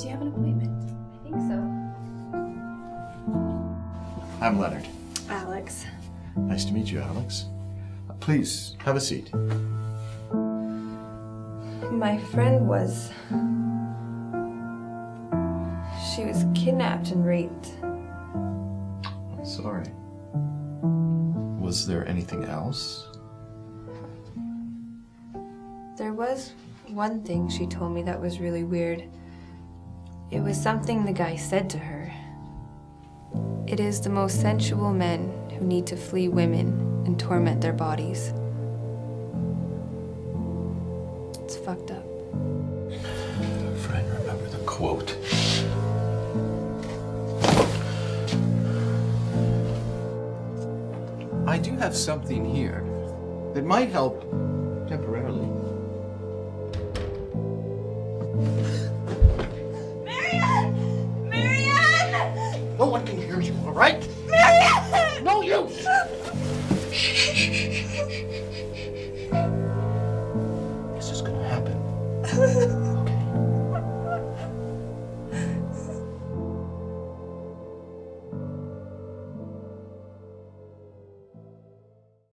Do you have an appointment? I think so. I'm Leonard. Alex. Nice to meet you, Alex. Please, have a seat. My friend was. She was kidnapped and raped. Sorry. Was there anything else? There was one thing she told me that was really weird. It was something the guy said to her. It is the most sensual men who need to flee women and torment their bodies. It's fucked up. Fred, remember the quote. I do have something here that might help temporarily. No one can hear you, all right? No use!